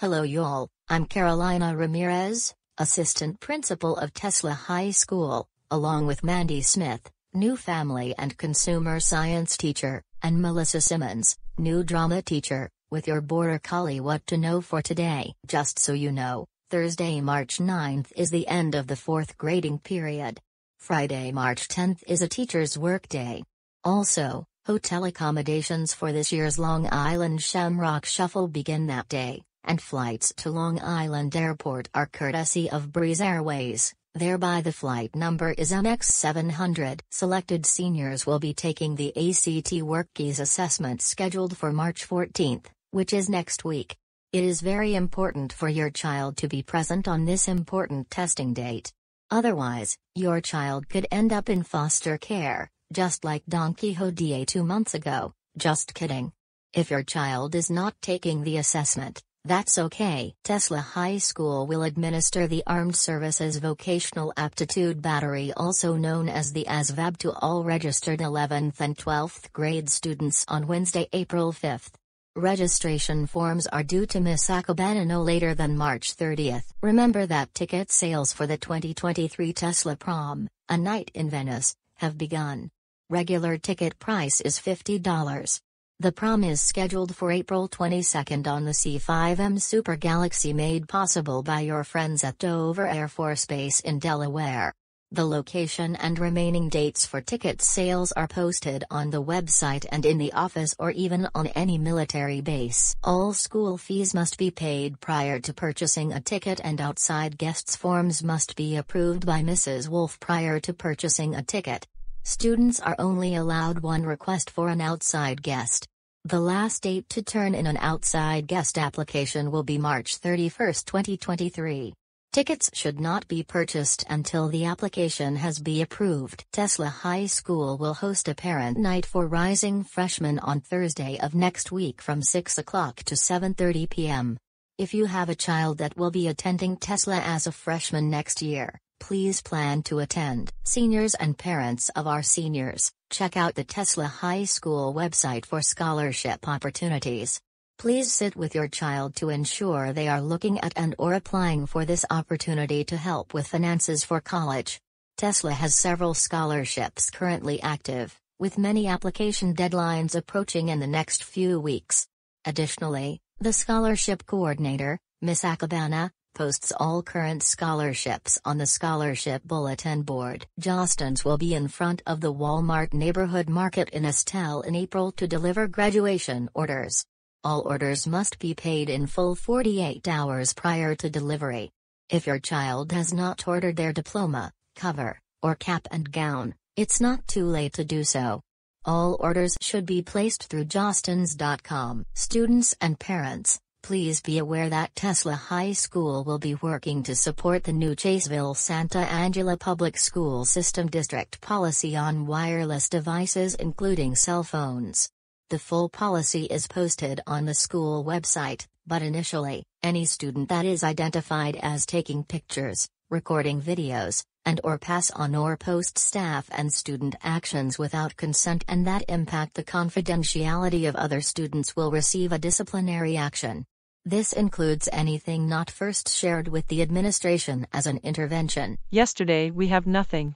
Hello y'all, I'm Carolina Ramirez, Assistant Principal of Tesla High School, along with Mandy Smith, new Family and Consumer Science teacher, and Melissa Simmons, new Drama teacher, with your Border Collie What to Know for today. Just so you know, Thursday, March 9th is the end of the fourth grading period. Friday, March 10th is a teacher's workday. Also, hotel accommodations for this year's Long Island Shamrock Shuffle begin that day and flights to Long Island Airport are courtesy of Breeze Airways, thereby the flight number is MX700. Selected seniors will be taking the ACT WorkKeys assessment scheduled for March 14th, which is next week. It is very important for your child to be present on this important testing date. Otherwise, your child could end up in foster care, just like Don Quixote two months ago. Just kidding. If your child is not taking the assessment, that's okay. Tesla High School will administer the Armed Services Vocational Aptitude Battery also known as the ASVAB to all registered 11th and 12th grade students on Wednesday, April 5th. Registration forms are due to Miss Akabana no later than March 30th. Remember that ticket sales for the 2023 Tesla Prom, a night in Venice, have begun. Regular ticket price is $50. The prom is scheduled for April 22 on the C5M Super Galaxy made possible by your friends at Dover Air Force Base in Delaware. The location and remaining dates for ticket sales are posted on the website and in the office or even on any military base. All school fees must be paid prior to purchasing a ticket and outside guests forms must be approved by Mrs. Wolf prior to purchasing a ticket. Students are only allowed one request for an outside guest. The last date to turn in an outside guest application will be March 31, 2023. Tickets should not be purchased until the application has been approved. Tesla High School will host a parent night for rising freshmen on Thursday of next week from 6 o'clock to 7.30 p.m. If you have a child that will be attending Tesla as a freshman next year, Please plan to attend. Seniors and parents of our seniors, check out the Tesla High School website for scholarship opportunities. Please sit with your child to ensure they are looking at and or applying for this opportunity to help with finances for college. Tesla has several scholarships currently active, with many application deadlines approaching in the next few weeks. Additionally, the scholarship coordinator, Ms. Akabana, posts all current scholarships on the scholarship bulletin board. Jostens will be in front of the Walmart neighborhood market in Estelle in April to deliver graduation orders. All orders must be paid in full 48 hours prior to delivery. If your child has not ordered their diploma, cover, or cap and gown, it's not too late to do so. All orders should be placed through jostens.com. Students and parents, Please be aware that Tesla High School will be working to support the new Chaseville Santa Angela Public School System District policy on wireless devices including cell phones. The full policy is posted on the school website, but initially, any student that is identified as taking pictures, recording videos, and or pass on or post staff and student actions without consent and that impact the confidentiality of other students will receive a disciplinary action. This includes anything not first shared with the administration as an intervention. Yesterday we have nothing.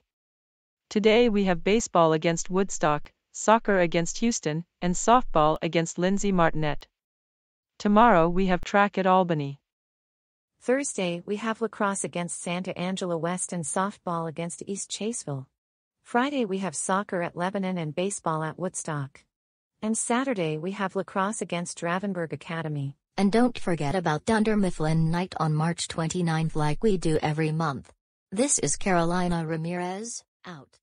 Today we have baseball against Woodstock, soccer against Houston, and softball against Lindsay Martinet. Tomorrow we have track at Albany. Thursday, we have lacrosse against Santa Angela West and softball against East Chaseville. Friday, we have soccer at Lebanon and baseball at Woodstock. And Saturday, we have lacrosse against Dravenberg Academy. And don't forget about Dunder Mifflin Night on March 29th, like we do every month. This is Carolina Ramirez, out.